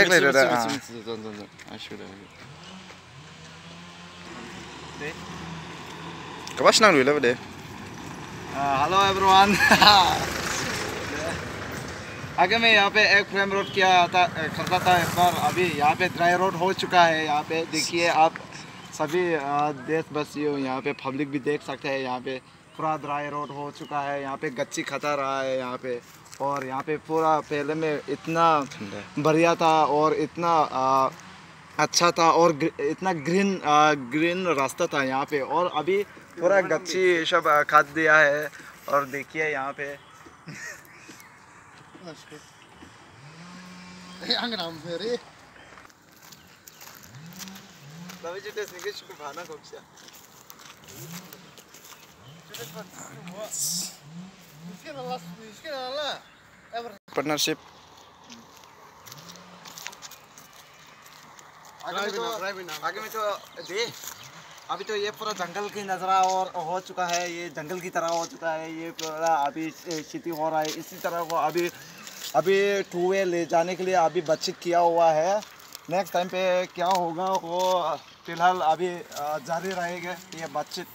Hek merci, leder merci, det, merci, merci. Sånn, sånn, sånn. Jeg skjønner. Hva snakker du hello everyone आगे मैं यहाँ पे एक frame road किया था करता था एक बार अभी यहाँ पे ड्राई रोड हो चुका है यहाँ पे देखिए आप सभी अ, देशवासियों यहाँ पे पब्लिक भी देख सकते हैं यहाँ पे पूरा ड्राई रोड हो चुका है यहाँ पे गच्ची खता रहा है यहाँ पे। और यहाँ पे पूरा पहले में इतना बढ़िया था और इतना अ, अच्छा था और ग्र- इतना ग्रीन अ, ग्रीन रास्ता था यहाँ पे। और अभी पूरा गच्ची सब खाद दिया है और देखिए यहाँ पे। Partnership. आगे में तो दे अभी तो ये पूरा जंगल की नज़रा और हो चुका है, ये जंगल की तरह हो चुका है, ये पूरा अभी खेती हो रहा है, इसी तरह को अभी अभी टू वे ले जाने के लिए अभी बच्चित किया हुआ है नेक्स्ट टाइम पे क्या होगा, वो फ़िलहाल अभी जारी रहेगा, ये बातचीत